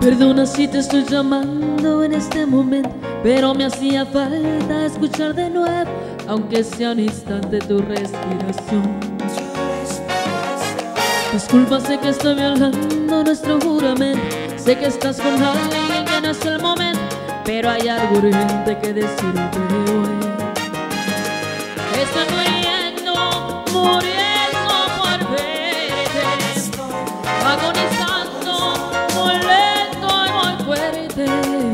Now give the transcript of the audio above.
Perdona si te estoy llamando en este momento, pero me hacía falta escuchar de nuevo, aunque sea un instante tu respiración. Disculpa, sé que estoy violando nuestro juramento, sé que estás con alguien que no es el momento, pero hay algo urgente que decirte hoy. te